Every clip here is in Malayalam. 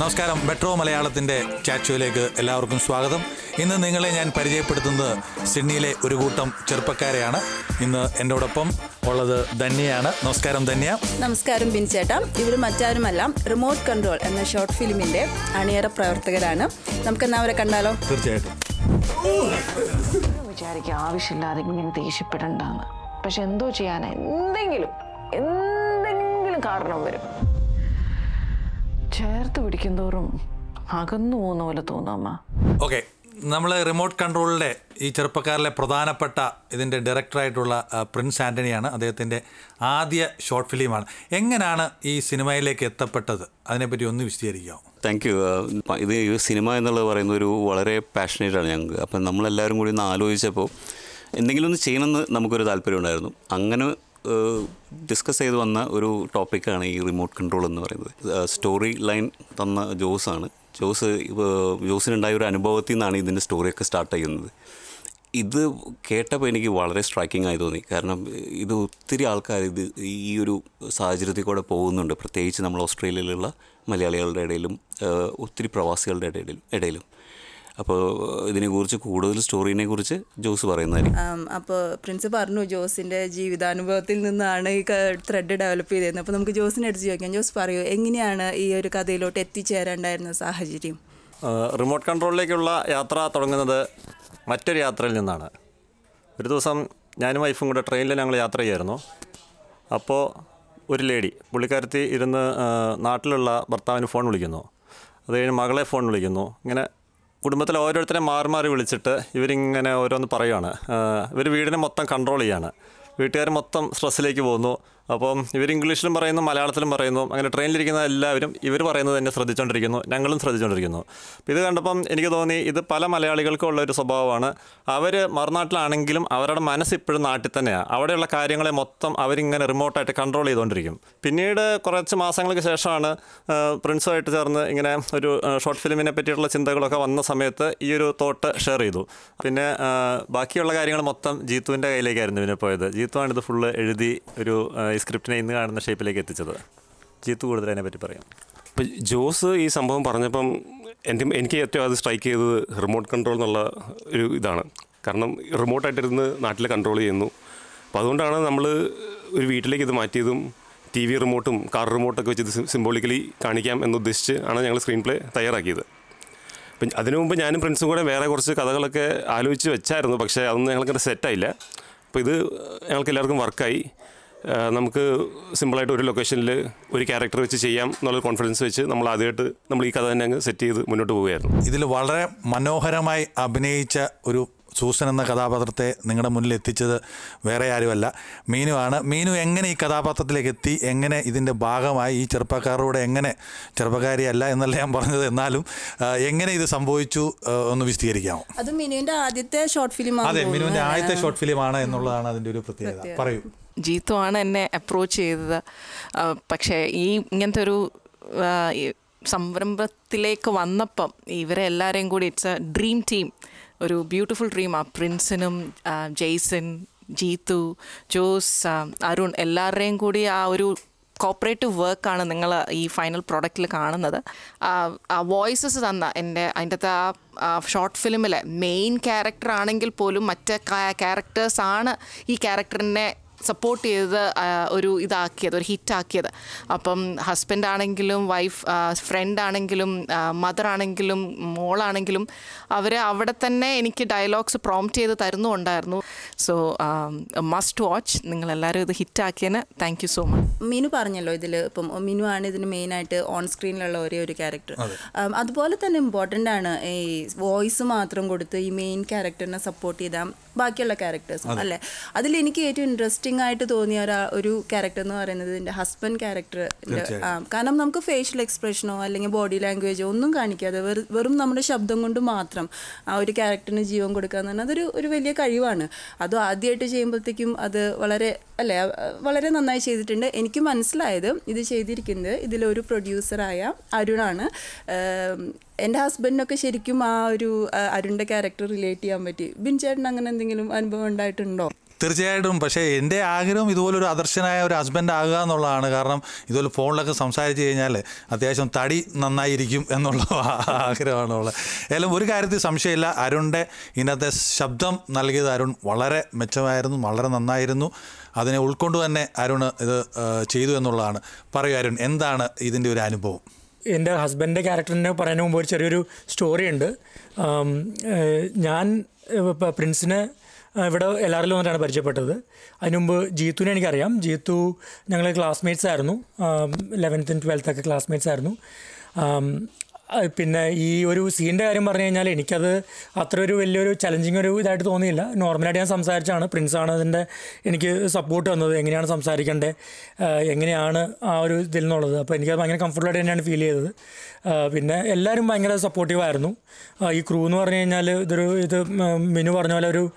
നമസ്കാരം. മെട്രോ മലയാളത്തിന്റെ ചാറ്റ് എല്ലാവർക്കും സ്വാഗതം. ഇന്ന് നിങ്ങളെ ഞാൻ പരിചയപ്പെടുത്തുന്നത് സിഡ്നിയിലെ ഒരു കൂട്ടം ചെറുപ്പക്കാരെയാണ്. ഇന്ന് എന്നോടൊപ്പം ഉള്ളത് ധന്യയാണ്. നമസ്കാരം ധന്യ. നമസ്കാരം ബിൻചേട്ടാ. ഇവർ മറ്റാരുമല്ല. റിമോട്ട് കൺട്രോൾ എന്ന ഷോർട്ട് ഫിലിമിന്റെ അണിയറ പ്രവർത്തകരാണ്. നമുക്ക് എന്നാ അവരെ കണ്ടാലോ? തീർച്ചയായിട്ടും. വിചാരിക്കുക ആവശ്യമില്ലാതെ ഇങ്ങനെ ദേഷ്യപ്പെടണ്ടെന്ന്. പക്ഷെ എന്തോ ചെയ്യാൻ എന്തെങ്കിലും എന്തെങ്കിലും കാരണം വരും. ചേർത്ത് പിടിക്കും തോറും അകന്നു പോകുന്ന പോലെ തോന്നും അമ്മ. ഓക്കെ നമ്മൾ റിമോട്ട് കൺട്രോളിലെ ഈ ചെറുപ്പക്കാരിലെ പ്രധാനപ്പെട്ട ഇതിന്റെ ഡയറക്ടറായിട്ടുള്ള പ്രിൻസ് ആന്റണിയാണ് അദ്ദേഹത്തിന്റെ ആദ്യ ഷോർട്ട് ഫിലിമാണ് എങ്ങനെയാണ് ഈ സിനിമയിലേക്ക് എത്തപ്പെട്ടത്? അതിനെപ്പറ്റി ഒന്ന് വിശദീകരിക്കാമോ താങ്ക് യു ഇത് ഈ സിനിമ എന്നുള്ളത് പറയുന്ന ഒരു വളരെ പാഷനേറ്റാണ് ആണ് ഞങ്ങൾക്ക്. അപ്പം നമ്മളെല്ലാവരും കൂടി ഒന്ന് ആലോചിച്ചപ്പോൾ എന്തെങ്കിലും ഒന്ന് ചെയ്യണമെന്ന് നമുക്കൊരു താല്പര്യം ഉണ്ടായിരുന്നു. അങ്ങനെ ഡിസ്കസ് ചെയ്ത് വന്ന ഒരു ടോപ്പിക്കാണ് ഈ റിമോട്ട് കൺട്രോൾ എന്ന് പറയുന്നത്. സ്റ്റോറി ലൈൻ തന്ന ജോസാണ് ജോസ് ജോസിനുണ്ടായ ഒരു അനുഭവത്തിൽ നിന്നാണ് ഇതിന്റെ സ്റ്റോറിയൊക്കെ സ്റ്റാർട്ട് ചെയ്യുന്നത്. ഇത് കേട്ടപ്പോൾ എനിക്ക് വളരെ സ്ട്രൈക്കിംഗ് ആയി തോന്നി. കാരണം ഇത് ഒത്തിരി ആൾക്കാർ ഇത് ഈ ഒരു സാഹചര്യത്തിൽ കൂടെ പോകുന്നുണ്ട്. പ്രത്യേകിച്ച് നമ്മൾ ഓസ്ട്രേലിയയിലുള്ള മലയാളികളുടെ ഇടയിലും ഒത്തിരി പ്രവാസികളുടെ ഇടയിലും ഇടയിലും. അപ്പോൾ ഇതിനെക്കുറിച്ച് കൂടുതൽ സ്റ്റോറിനെ കുറിച്ച് ജോസ് പറയുന്നതായിരിക്കും. അപ്പോൾ പ്രിൻസ് പറഞ്ഞു ജോസിന്റെ ജീവിതാനുഭവത്തിൽ നിന്നാണ് ഈ ത്രെഡ് ഡെവലപ്പ് ചെയ്തിരുന്നത് അപ്പോൾ നമുക്ക് ജോസിനെ എടുത്ത് ചോദിക്കാം. ജോസ് പറയൂ എങ്ങനെയാണ് ഈ ഒരു കഥയിലോട്ട് എത്തിച്ചേരേണ്ടായിരുന്ന സാഹചര്യം? റിമോട്ട് കൺട്രോളിലേക്കുള്ള യാത്ര തുടങ്ങുന്നത് മറ്റൊരു യാത്രയിൽ നിന്നാണ്. ഒരു ദിവസം ഞാനും വൈഫും കൂടെ ട്രെയിനിൽ ഞങ്ങൾ യാത്ര ചെയ്യായിരുന്നു. അപ്പോൾ ഒരു ലേഡി പുള്ളിക്കാരത്തി ഇരുന്ന് നാട്ടിലുള്ള ഭർത്താവിന് ഫോൺ വിളിക്കുന്നു. അത് കഴിഞ്ഞ് മകളെ ഫോൺ വിളിക്കുന്നു. ഇങ്ങനെ കുടുംബത്തിൽ ഓരോരുത്തരെ മാറി മാറി വിളിച്ചിട്ട് ഇവരിങ്ങനെ ഓരോന്ന് പറയുകയാണ് ഇവർ വീടിനെ മൊത്തം കൺട്രോൾ ചെയ്യാണ്. വീട്ടുകാർ മൊത്തം സ്ട്രെസ്സിലേക്ക് പോകുന്നു. അപ്പം ഇവർ ഇംഗ്ലീഷിലും പറയുന്നു മലയാളത്തിലും പറയുന്നു. അങ്ങനെ ട്രെയിനിലിരിക്കുന്ന എല്ലാവരും ഇവർ പറയുന്നത് തന്നെ ശ്രദ്ധിച്ചുകൊണ്ടിരിക്കുന്നു ഞങ്ങളും ശ്രദ്ധിച്ചുകൊണ്ടിരിക്കുന്നു ഇത് കണ്ടപ്പം എനിക്ക് തോന്നി ഇത് പല മലയാളികൾക്കും ഉള്ള ഒരു സ്വഭാവമാണ്. അവർ മറുനാട്ടിലാണെങ്കിലും അവരുടെ മനസ്സ് ഇപ്പോഴും നാട്ടിൽ തന്നെയാണ് അവിടെയുള്ള കാര്യങ്ങളെ മൊത്തം അവരിങ്ങനെ റിമോട്ടായിട്ട് കൺട്രോൾ ചെയ്തുകൊണ്ടിരിക്കും പിന്നീട് കുറച്ച് മാസങ്ങൾക്ക് ശേഷമാണ് പ്രിൻസുമായിട്ട് ചേർന്ന് ഇങ്ങനെ ഒരു ഷോർട്ട് ഫിലിമിനെ പറ്റിയിട്ടുള്ള ചിന്തകളൊക്കെ വന്ന സമയത്ത് ഈ ഒരു തോട്ട് ഷെയർ ചെയ്തു. പിന്നെ ബാക്കിയുള്ള കാര്യങ്ങൾ മൊത്തം ജീത്തുവിന്റെ കയ്യിലേക്കായിരുന്നു ഇതിനെ പോയത്. ജീത്തുവാണിത് ഫുള്ള് എഴുതി ഒരു ഈ സ്ക്രിപ്റ്റിനെ ഇന്ന് കാണുന്ന ഷേപ്പിലേക്ക് എത്തിച്ചത്. ജീത്തു കൂടുതൽ അതിനെപ്പറ്റി പറയാം. ഇപ്പം ജോസ് ഈ സംഭവം പറഞ്ഞപ്പം എന്റെ എനിക്ക് ഏറ്റവും അത് സ്ട്രൈക്ക് ചെയ്തത് റിമോട്ട് കൺട്രോൾ എന്നുള്ള ഒരു ഇതാണ്. കാരണം റിമോട്ടായിട്ടിരുന്ന് നാട്ടിൽ കൺട്രോൾ ചെയ്യുന്നു. അപ്പോൾ അതുകൊണ്ടാണ് നമ്മൾ ഒരു വീട്ടിലേക്ക് ഇത് മാറ്റിയതും ടി വി റിമോട്ടും കാർ റിമോട്ടൊക്കെ വെച്ച് ഇത് സിംബോളിക്കലി കാണിക്കാം എന്നുദ്ദേശിച്ച് ആണ് ഞങ്ങൾ സ്ക്രീൻ പ്ലേ തയ്യാറാക്കിയത്. അപ്പം അതിനു മുമ്പ് ഞാനും ഫ്രണ്ട്സും കൂടെ വേറെ കുറച്ച് കഥകളൊക്കെ ആലോചിച്ച് വെച്ചായിരുന്നു. പക്ഷേ അതൊന്നും ഞങ്ങൾക്കത് സെറ്റായില്ല അപ്പോൾ ഇത് ഞങ്ങൾക്ക് എല്ലാവർക്കും വർക്കായി നമുക്ക് സിമ്പിളായിട്ട് ഒരു ലൊക്കേഷനിൽ ഒരു ക്യാരക്ടർ വെച്ച് ചെയ്യാം എന്നുള്ള കോൺഫിഡൻസ് വെച്ച് നമ്മൾ ആദ്യമായിട്ട് നമ്മൾ ഈ കഥ തന്നെ അങ്ങ് സെറ്റ് ചെയ്ത് മുന്നോട്ട് പോവുകയായിരുന്നു. ഇതിൽ വളരെ മനോഹരമായി അഭിനയിച്ച ഒരു സൂസൻ എന്ന കഥാപാത്രത്തെ നിങ്ങളുടെ മുന്നിൽ എത്തിച്ചത് വേറെ ആരുമല്ല. മീനുവാണ് മീനു എങ്ങനെ ഈ കഥാപാത്രത്തിലേക്ക് എത്തി? എങ്ങനെ ഇതിന്റെ ഭാഗമായി? ഈ ചെറുപ്പക്കാരോട് എങ്ങനെ ചെറുപ്പക്കാരിയല്ല എന്നല്ല ഞാൻ പറഞ്ഞത്. എന്നാലും എങ്ങനെ ഇത് സംഭവിച്ചു ഒന്ന് വിശദീകരിക്കാമോ? അത് മീനുവിന്റെ ആദ്യത്തെ ഷോർട്ട് ഫിലിം അതെ മിനുവിന്റെ ആദ്യത്തെ ഷോർട്ട് ഫിലിമാണ് എന്നുള്ളതാണ് അതിന്റെ ഒരു പ്രത്യേകത. പറയൂ. ജീത്തു ആണ് എന്നെ അപ്രോച്ച് ചെയ്തത്. പക്ഷേ ഈ ഇങ്ങനത്തെ ഒരു സംരംഭത്തിലേക്ക് വന്നപ്പം ഇവരെ എല്ലാവരെയും കൂടി ഇറ്റ്സ് എ ഡ്രീം ടീം ഒരു ബ്യൂട്ടിഫുൾ ഡ്രീം ആ പ്രിൻസിനും ജെയ്സൺ ജീത്തു ജോസ് അരുൺ എല്ലാവരുടെയും കൂടി ആ ഒരു കോപ്പറേറ്റീവ് വർക്കാണ് നിങ്ങൾ ഈ ഫൈനൽ പ്രോഡക്റ്റിൽ കാണുന്നത്. ആ വോയിസസ് തന്ന എന്റെ അതിന്റെ ആ ഷോർട്ട് ഫിലിമിലെ മെയിൻ ക്യാരക്ടർ ആണെങ്കിൽ പോലും മറ്റ് ക്യാരക്ടേഴ്സാണ് ഈ ക്യാരക്ടറിനെ സപ്പോർട്ട് ചെയ്ത് ഒരു ഇതാക്കിയത് ഒരു ഹിറ്റാക്കിയത് അപ്പം ഹസ്ബൻഡ് ആണെങ്കിലും വൈഫ് ഫ്രണ്ട് ആണെങ്കിലും മദർ ആണെങ്കിലും മോളാണെങ്കിലും അവർ അവിടെ തന്നെ എനിക്ക് ഡയലോഗ്സ് പ്രോംപ്റ്റ് ചെയ്ത് തരുന്നുണ്ടായിരുന്നു. സോ മസ്റ്റ് വാച്ച് നിങ്ങളെല്ലാവരും ഇത് ഹിറ്റാക്കിയതിന് thank you so much Minu പറഞ്ഞല്ലോ ഇതിൽ ഇപ്പം മിനു ആണ് ഇതിന് മെയിനായിട്ട് ഓൺ സ്ക്രീനിലുള്ള ഒരേ ഒരു ക്യാരക്ടർ അതുപോലെ തന്നെ ഇമ്പോർട്ടന്റ് ആണ് ഈ വോയിസ് മാത്രം കൊടുത്ത് ഈ മെയിൻ ക്യാരക്ടറിനെ സപ്പോർട്ട് ചെയ്താൽ ബാക്കിയുള്ള ക്യാരക്ടേഴ്സും അല്ലേ? അതിൽ എനിക്ക് ഏറ്റവും ഇൻട്രസ്റ്റിംഗ് ആയിട്ട് തോന്നിയ ഒരു ഒരു ക്യാരക്ടർ എന്ന് പറയുന്നത് എന്റെ ഹസ്ബൻഡ് ക്യാരക്ടർ കാരണം നമുക്ക് ഫേഷ്യൽ എക്സ്പ്രഷനോ അല്ലെങ്കിൽ ബോഡി ലാംഗ്വേജോ ഒന്നും കാണിക്കാതെ വെറു- വെറും നമ്മുടെ ശബ്ദം കൊണ്ട് മാത്രം ആ ഒരു ക്യാരക്ടറിന് ജീവൻ കൊടുക്കുക എന്ന് പറഞ്ഞാൽ അതൊരു ഒരു വലിയ കഴിവാണ്. അത് ആദ്യമായിട്ട് ചെയ്യുമ്പോഴത്തേക്കും അത് വളരെ അല്ലേ വളരെ നന്നായി ചെയ്തിട്ടുണ്ട്. എനിക്ക് മനസ്സിലായത് ഇത് ചെയ്തിരിക്കുന്നത് ഇതിലൊരു പ്രൊഡ്യൂസറായ അരുണാണ്. എന്റെ ഹസ്ബൻഡിനൊക്കെ ശരിക്കും ആ ഒരു അരുണിന്റെ ക്യാരക്ടർ റിലേറ്റ് ചെയ്യാൻ പറ്റി. ബിൻ ചേട്ടൻ അങ്ങനെ എന്തെങ്കിലും അനുഭവം ഉണ്ടായിട്ടുണ്ടോ? തീർച്ചയായിട്ടും. പക്ഷേ എന്റെ ആഗ്രഹം ഇതുപോലൊരു ആദർശനായ ഒരു ഹസ്ബൻഡ് ആകുക എന്നുള്ളതാണ്. കാരണം ഇതുപോലെ ഫോണിലൊക്കെ സംസാരിച്ച് കഴിഞ്ഞാൽ അത്യാവശ്യം തടി നന്നായിരിക്കും എന്നുള്ള ആഗ്രഹമാണ് ഉള്ളത് ഏതായാലും ഒരു കാര്യത്തിൽ സംശയമില്ല. അരുണിന്റെ ഇന്നത്തെ ശബ്ദം നൽകിയത് അരുൺ വളരെ മെച്ചമായിരുന്നു വളരെ നന്നായിരുന്നു. അതിനെ ഉൾക്കൊണ്ട് തന്നെ അരുൺ ഇത് ചെയ്തു എന്നുള്ളതാണ്. പറയൂ അരുൺ എന്താണ് ഇതിന്റെ ഒരു അനുഭവം? എന്റെ ഹസ്ബൻഡിന്റെ ക്യാരക്ടറിനെ പറയുന്നതിന് മുമ്പ് ഒരു ചെറിയൊരു സ്റ്റോറി ഉണ്ട് ഞാൻ പ്രിൻസിനെ ഇവിടെ ഇവിടെ എല്ലാവരിലും വന്നിട്ടാണ് പരിചയപ്പെട്ടത്. അതിനുമുമ്പ് ജീത്തുവിനെ എനിക്കറിയാം. ജീത്തു ഞങ്ങളെ ക്ലാസ്മേറ്റ്സ് ആയിരുന്നു. ലെവൻത്തും ട്വൽത്തൊക്കെ ക്ലാസ്മേറ്റ്സ് ആയിരുന്നു. പിന്നെ ഈ ഒരു സീന്റെ കാര്യം പറഞ്ഞു കഴിഞ്ഞാൽ എനിക്കത് അത്ര ഒരു വലിയൊരു ചലഞ്ചിങ് ഒരു ഇതായിട്ട് തോന്നിയില്ല. നോർമലായിട്ട് ഞാൻ സംസാരിച്ചാണ്. പ്രിൻസാണ് അതിന്റെ എനിക്ക് സപ്പോർട്ട് വന്നത് എങ്ങനെയാണ് സംസാരിക്കേണ്ടത് എങ്ങനെയാണ് ആ ഒരു ഇതിൽ നിന്നുള്ളത്? അപ്പോൾ എനിക്കത് ഭയങ്കര കംഫർട്ടബിൾ തന്നെയാണ് ഫീൽ ചെയ്തത്. പിന്നെ എല്ലാവരും ഭയങ്കര സപ്പോർട്ടീവ് ആയിരുന്നു. ഈ ക്രൂ എന്ന് പറഞ്ഞു കഴിഞ്ഞാൽ ഇതൊരു ഇത് മിനു പറഞ്ഞ പോലെ ഒരു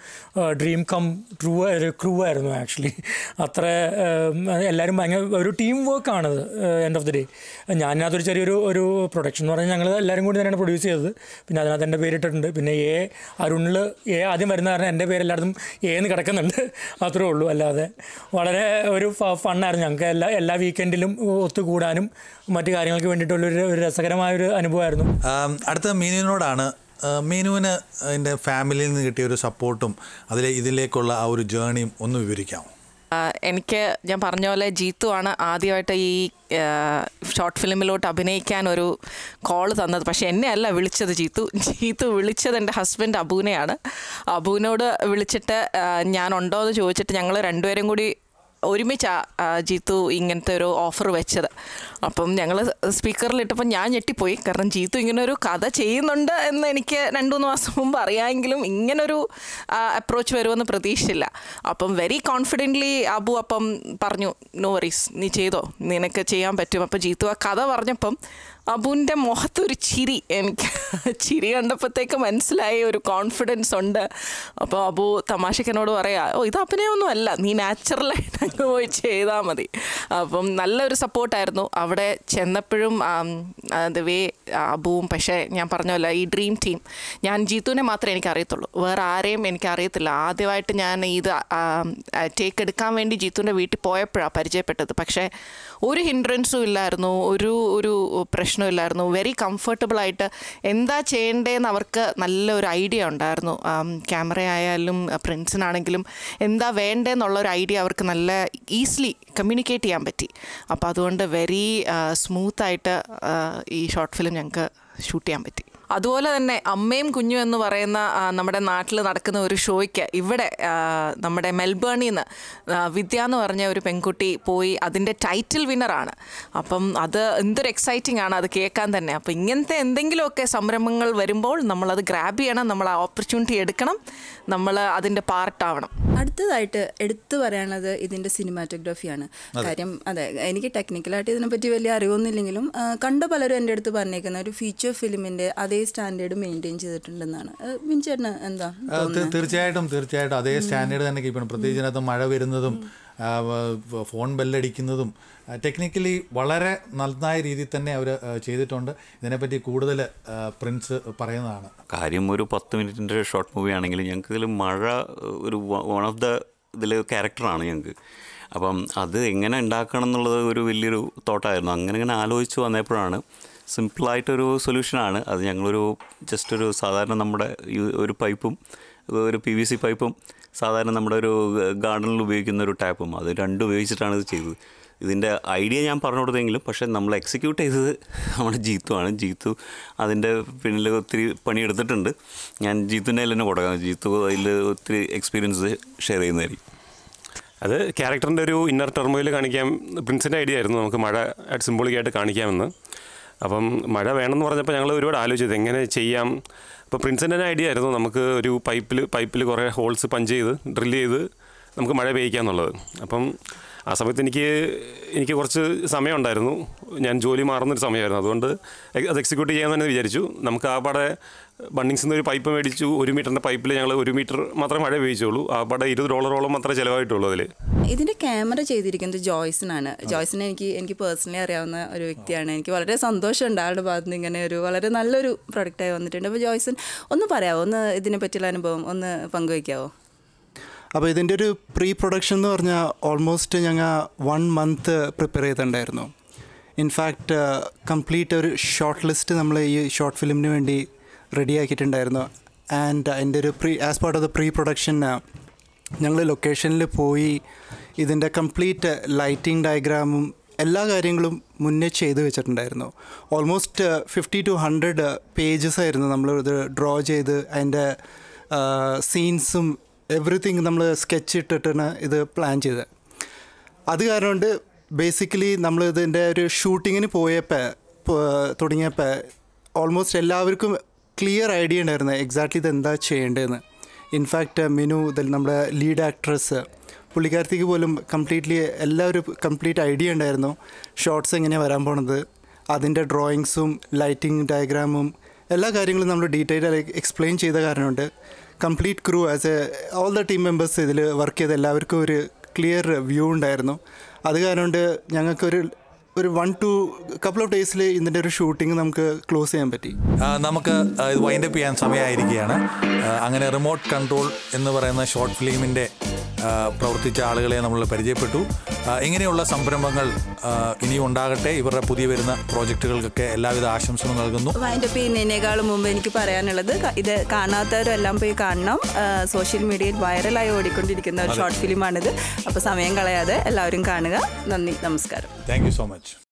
ഡ്രീം കം ട്രൂ ഒരു ക്രൂ ആയിരുന്നു ആക്ച്വലി അത്ര എല്ലാവരും ഭയങ്കര ഒരു ടീം വർക്കാണത് എൻഡ് ഓഫ് ദി ഡേ ഞാനതൊരു ചെറിയൊരു ഒരു പ്രൊഡക്ഷൻ എന്ന് പറഞ്ഞാൽ ഞങ്ങൾ എല്ലാവരും കൂടി തന്നെയാണ് പ്രൊഡ്യൂസ് ചെയ്തത്. പിന്നെ അതിനകത്ത് എന്റെ പേരിട്ടിട്ടുണ്ട്. പിന്നെ എ അരുണിൽ എ ആദ്യം വരുന്ന കാരണം എന്റെ പേരെല്ലായിടത്തും എന്ന് കിടക്കുന്നുണ്ട്. അത്രേ ഉള്ളൂ. അല്ലാതെ വളരെ ഒരു ഫണ്ണായിരുന്നു. ഞങ്ങൾക്ക് എല്ലാ എല്ലാ വീക്കെൻഡിലും ഒത്തുകൂടാനും മറ്റു കാര്യങ്ങൾക്ക് വേണ്ടിയിട്ടുള്ളൊരു ഒരു രസകരമായൊരു അനുഭവമായിരുന്നു. അടുത്ത മീനുവിനോടാണ്. മീനുവിന് എന്റെ ഫാമിലിയിൽ നിന്ന് കിട്ടിയ ഒരു സപ്പോർട്ടും അതിലെ ഇതിലേക്കുള്ള ആ ഒരു ജേണിയും ഒന്ന് വിവരിക്കാമോ? എനിക്ക് ഞാൻ പറഞ്ഞ പോലെ ജീത്തു ആണ് ആദ്യമായിട്ട് ഈ ഷോർട്ട് ഫിലിമിലോട്ട് അഭിനയിക്കാൻ ഒരു കോൾ തന്നത്. പക്ഷെ എന്നെ അല്ല വിളിച്ചത് ജീത്തു. ജീത്തു വിളിച്ചത് എന്റെ ഹസ്ബൻഡ് അബൂനെയാണ് അബൂനോട് വിളിച്ചിട്ട് ഞാനുണ്ടോ എന്ന് ചോദിച്ചിട്ട് ഞങ്ങൾ രണ്ടുപേരും കൂടി ഒരുമിച്ചാ ജീത്തു ഇങ്ങനത്തെ ഒരു ഓഫർ വെച്ചത്. അപ്പം ഞങ്ങൾ സ്പീക്കറിലിട്ടപ്പോൾ ഞാൻ ഞെട്ടിപ്പോയി. കാരണം ജീത്തു ഇങ്ങനെ ഒരു കഥ ചെയ്യുന്നുണ്ട് എന്ന് എനിക്ക് രണ്ട് മൂന്ന് മാസം മുമ്പ് അറിയാമെങ്കിലും ഇങ്ങനൊരു അപ്രോച്ച് വരുമെന്ന് പ്രതീക്ഷിച്ചില്ല അപ്പം വെരി കോൺഫിഡന്റ്ലി അബു അപ്പം പറഞ്ഞു നോ വറീസ് നീ ചെയ്തോ. നിനക്ക് ചെയ്യാൻ പറ്റും. അപ്പം ജീത്തു ആ കഥ പറഞ്ഞപ്പം അബുവിന്റെ മുഖത്തൊരു ചിരി. എനിക്ക് ചിരി കണ്ടപ്പോഴത്തേക്ക് മനസ്സിലായ ഒരു കോൺഫിഡൻസ് ഉണ്ട്. അപ്പോൾ അബു തമാശക്കനോട് പറയാ ഓ ഇത് അഭിനയമൊന്നും അല്ല. നീ നാച്ചുറലായിട്ട് അങ്ങ് പോയി ചെയ്താൽ മതി. അപ്പം നല്ലൊരു സപ്പോർട്ടായിരുന്നു അവിടെ ചെന്നപ്പോഴും ദ വേ അബുവും പക്ഷേ ഞാൻ പറഞ്ഞല്ലോ ഈ ഡ്രീം ടീം ഞാൻ ജീത്തുവിനെ മാത്രമേ എനിക്ക് അറിയത്തുള്ളൂ വേറെ ആരെയും എനിക്ക് അറിയത്തില്ല ആദ്യമായിട്ട് ഞാൻ ഇത് ടേക്ക് എടുക്കാൻ വേണ്ടി ജീത്തുവിന്റെ വീട്ടിൽ പോയപ്പോഴാണ് പരിചയപ്പെട്ടത്. പക്ഷേ ഒരു ഹിൻഡ്രൻസും ഇല്ലായിരുന്നു. ഒരു ഒരു പ്രശ്നവും ഇല്ലായിരുന്നു. വെരി കംഫർട്ടബിളായിട്ട് എന്താ ചെയ്യേണ്ടതെന്ന് അവർക്ക് നല്ലൊരു ഐഡിയ ഉണ്ടായിരുന്നു. ക്യാമറ ആയാലും പ്രിൻസിനാണെങ്കിലും എന്താ വേണ്ടതെന്നുള്ള ഒരു ഐഡിയ അവർക്ക് നല്ല ഈസിലി കമ്മ്യൂണിക്കേറ്റ് ചെയ്യാൻ പറ്റി. അപ്പോൾ അതുകൊണ്ട് വെരി സ്മൂത്തായിട്ട് ഈ ഷോർട്ട് ഫിലിം ഞങ്ങൾക്ക് ഷൂട്ട് ചെയ്യാൻ പറ്റി. അതുപോലെ തന്നെ അമ്മയും കുഞ്ഞും എന്ന് പറയുന്ന നമ്മുടെ നാട്ടിൽ നടക്കുന്ന ഒരു ഷോയ്ക്ക് ഇവിടെ നമ്മുടെ മെൽബേണിൽ നിന്ന് വിദ്യ എന്ന് പറഞ്ഞ ഒരു പെൺകുട്ടി പോയി അതിന്റെ ടൈറ്റിൽ വിന്നറാണ്. അപ്പം അത് എന്തൊരു എക്സൈറ്റിംഗ് ആണ് അത് കേൾക്കാൻ തന്നെ. അപ്പം ഇങ്ങനത്തെ എന്തെങ്കിലുമൊക്കെ സംരംഭങ്ങൾ വരുമ്പോൾ നമ്മളത് ഗ്രാബ് ചെയ്യണം നമ്മൾ ആ ഓപ്പർച്യൂണിറ്റി എടുക്കണം നമ്മൾ അതിന്റെ പാർട്ടാവണം. അടുത്തതായിട്ട് എടുത്തു പറയാനുള്ളത് ഇതിന്റെ സിനിമാറ്റോഗ്രാഫിയാണ് കാര്യം അതെ എനിക്ക് ടെക്നിക്കലായിട്ട് ഇതിനെപ്പറ്റി വലിയ അറിവൊന്നുമില്ലെങ്കിലും കണ്ട പലരും എന്റെ അടുത്ത് പറഞ്ഞേക്കുന്ന ഒരു ഫീച്ചർ ഫിലിമിന്റെ അതേ സ്റ്റാൻഡേർഡ് മെയിന്റെയിൻ ചെയ്തിട്ടുണ്ടെന്നാണ്. ബിൻചേട്ടന് എന്താ തീർച്ചയായിട്ടും തീർച്ചയായിട്ടും. അതേ സ്റ്റാൻഡേർഡ് തന്നെ കീപ്പ് ചെയ്യണം. പ്രത്യേകിച്ച് അതിനകത്ത് മഴ വരുന്നതും ഫോൺ ബെല്ലടിക്കുന്നതും ടെക്നിക്കലി വളരെ നന്നായ രീതിയിൽ തന്നെ അവർ ചെയ്തിട്ടുണ്ട്. ഇതിനെപ്പറ്റി കൂടുതൽ പ്രിൻസ് പറയുന്നതാണ്. കാര്യം ഒരു പത്ത് മിനിറ്റിന്റെ ഷോർട്ട് മൂവി ആണെങ്കിലും ഞങ്ങൾക്ക് ഇതിൽ മഴ ഒരു വൺ ഓഫ് ദ ഇതിൽ ക്യാരക്ടറാണ് ഞങ്ങൾക്ക്. അപ്പം അത് എങ്ങനെ ഉണ്ടാക്കണം എന്നുള്ളത് ഒരു വലിയൊരു തോട്ടായിരുന്നു അങ്ങനെ ഇങ്ങനെ ആലോചിച്ച് വന്നപ്പോഴാണ് സിമ്പിളായിട്ടൊരു സൊല്യൂഷനാണ്. അത് ഞങ്ങളൊരു ജസ്റ്റ് ഒരു സാധാരണ നമ്മുടെ ഒരു പൈപ്പും ഒരു പി വി സി പൈപ്പും സാധാരണ നമ്മുടെ ഒരു ഗാർഡനിൽ ഉപയോഗിക്കുന്ന ഒരു ടാപ്പും. അത് രണ്ടും ഉപയോഗിച്ചിട്ടാണ് ഇത് ചെയ്തത്. ഇതിന്റെ ഐഡിയ ഞാൻ പറഞ്ഞു കൊടുത്തെങ്കിലും പക്ഷേ നമ്മൾ എക്സിക്യൂട്ട് ചെയ്തത് നമ്മുടെ ജീത്തു ആണ്. ജീത്തു അതിന്റെ പിന്നിൽ ഒത്തിരി പണിയെടുത്തിട്ടുണ്ട്. ഞാൻ ജീത്തുവിന്റെ തന്നെ കൊടുക്കാം. ജീത്തു അതിൽ ഒത്തിരി എക്സ്പീരിയൻസ് ഷെയർ ചെയ്യുന്നതായിരിക്കും. അത് ക്യാരക്ടറിന്റെ ഒരു ഇന്നർ ടെർമോയിൽ കാണിക്കാം പ്രിൻസിന്റെ ഐഡിയ ആയിരുന്നു നമുക്ക് മഴ സിംബോളിക്കായിട്ട് കാണിക്കാമെന്ന്. അപ്പം മഴ വേണമെന്ന് പറഞ്ഞപ്പോൾ ഞങ്ങൾ ഒരുപാട് ആലോചിച്ചത് എങ്ങനെ ചെയ്യാം. അപ്പോൾ പ്രിൻസിന്റെ തന്നെ ഐഡിയ ആയിരുന്നു നമുക്ക് ഒരു പൈപ്പിൽ പൈപ്പിൽ കുറേ ഹോൾസ് പഞ്ച് ചെയ്ത് ഡ്രില്ല് ചെയ്ത് നമുക്ക് മഴ പെയ്യിക്കാന്നുള്ളത്. അപ്പം ആ സമയത്ത് എനിക്ക് എനിക്ക് കുറച്ച് സമയമുണ്ടായിരുന്നു. ഞാൻ ജോലി മാറുന്നൊരു സമയമായിരുന്നു. അതുകൊണ്ട് അത് എക്സിക്യൂട്ട് ചെയ്യാൻ തന്നെ വിചാരിച്ചു. നമുക്ക് ആ പാടെ ബണ്ണിങ്സിൽ നിന്ന് ഒരു പൈപ്പ് മേടിച്ചു. ഒരു മീറ്ററിന്റെ പൈപ്പിൽ ഞങ്ങൾ ഒരു മീറ്റർ മാത്രം മഴ ഉപയോഗിച്ചുള്ളൂ ആ പാടെ ഇരുപത് ഡോളറോളം മാത്രമേ ചിലവായിട്ടുള്ളൂ അതിൽ ഇതിന്റെ ക്യാമറ ചെയ്തിരിക്കുന്നത് ജോയ്സിനാണ്. ജോയ്സിനെ എനിക്ക് എനിക്ക് പേഴ്സണലി അറിയാവുന്ന ഒരു വ്യക്തിയാണ്. എനിക്ക് വളരെ സന്തോഷമുണ്ട് ആളുടെ ഭാഗത്ത് നിന്ന് ഇങ്ങനെ ഒരു വളരെ നല്ലൊരു പ്രൊഡക്റ്റായി വന്നിട്ടുണ്ട്. അപ്പോൾ ജോയ്സൺ ഒന്ന് പറയാമോ ഒന്ന് ഇതിനെ പറ്റിയുള്ള അനുഭവം ഒന്ന് പങ്കുവയ്ക്കാവോ? അപ്പോൾ ഇതിന്റെ ഒരു പ്രീ പ്രൊഡക്ഷൻ എന്ന് പറഞ്ഞാൽ ഓൾമോസ്റ്റ് ഞങ്ങൾ വൺ മന്ത് പ്രിപ്പയർ ചെയ്തിട്ടുണ്ടായിരുന്നു. ഇൻഫാക്റ്റ് കംപ്ലീറ്റ് ഒരു ഷോർട്ട് ലിസ്റ്റ് നമ്മൾ ഈ ഷോർട്ട് ഫിലിമിന് വേണ്ടി റെഡിയാക്കിയിട്ടുണ്ടായിരുന്നു ആൻഡ് അതിന്റെ ഒരു pre as part of the pre production ഞങ്ങൾ ലൊക്കേഷനിൽ പോയി ഇതിന്റെ കംപ്ലീറ്റ് ലൈറ്റിംഗ് ഡയഗ്രാമും എല്ലാ കാര്യങ്ങളും മുന്നേ ചെയ്ത് വെച്ചിട്ടുണ്ടായിരുന്നു. Almost fifty two hundred pages ആയിരുന്നു നമ്മൾ ഇത് ഡ്രോ ചെയ്ത് അതിന്റെ സീൻസും എവറിത്തിങ് നമ്മൾ സ്കെച്ച് ഇട്ടിട്ടാണ് ഇത് പ്ലാൻ ചെയ്തത്. അത് കാരണം കൊണ്ട് ബേസിക്കലി നമ്മൾ ഇതിന്റെ ഒരു ഷൂട്ടിങ്ങിന് പോയപ്പോൾ തുടങ്ങിയപ്പോൾ ഓൾമോസ്റ്റ് എല്ലാവർക്കും ക്ലിയർ ഐഡിയ ഉണ്ടായിരുന്നു എക്സാക്ട്ലി ഇത് എന്താ ചെയ്യേണ്ടതെന്ന് ഇൻഫാക്റ്റ് മിനു ഇതിൽ നമ്മുടെ ലീഡ് ആക്ട്രസ് പുള്ളിക്കാരത്തേക്ക് പോലും കംപ്ലീറ്റ്ലി എല്ലാവരും കംപ്ലീറ്റ് ഐഡിയ ഉണ്ടായിരുന്നു ഷോർട്സ് എങ്ങനെയാണ് വരാൻ പോണത് അതിന്റെ ഡ്രോയിങ്സും ലൈറ്റിംഗ് ഡയഗ്രാമും എല്ലാ കാര്യങ്ങളും നമ്മൾ ഡീറ്റെയിൽ എക്സ്പ്ലെയിൻ ചെയ്ത കാരണമുണ്ട് complete crew as a all the team members ഇതിൽ വർക്ക് ചെയ്ത എല്ലാവർക്കും ഒരു ക്ലിയർ വ്യൂ ഉണ്ടായിരുന്നു. അത് കാരണം ഞങ്ങൾക്കൊരു ഒരു വൺ ടു കപ്പിൾ ഓഫ് ഡേയ്സിൽ ഇതിന്റെ ഒരു ഷൂട്ടിംഗ് നമുക്ക് ക്ലോസ് ചെയ്യാൻ പറ്റി. നമുക്ക് ഇത് വൈൻഡപ്പ് ചെയ്യാൻ സമയമായിരിക്കുകയാണ്. അങ്ങനെ റിമോട്ട് കൺട്രോൾ എന്ന് പറയുന്ന ഷോർട്ട് ഫിലിമിന്റെ പ്രവർത്തിച്ച ആളുകളെ നമ്മൾ പരിചയപ്പെട്ടു. ഇങ്ങനെയുള്ള സംരംഭങ്ങൾ ഇനിയും ഉണ്ടാകട്ടെ. ഇവരുടെ പുതിയ വരുന്ന പ്രോജക്റ്റുകൾക്കൊക്കെ എല്ലാവിധ ആശംസകളും നൽകുന്നു. വൈൻഡപ്പ് ചെയ്യുന്നതിനേക്കാളും മുമ്പ് എനിക്ക് പറയാനുള്ളത് ഇത് കാണാത്തവരെല്ലാം പോയി കാണണം. സോഷ്യൽ മീഡിയയിൽ വൈറലായി ഓടിക്കൊണ്ടിരിക്കുന്ന ഒരു ഷോർട്ട് ഫിലിമാണിത്. അപ്പോൾ സമയം കളയാതെ എല്ലാവരും കാണുക. നന്ദി നമസ്കാരം. Thank so much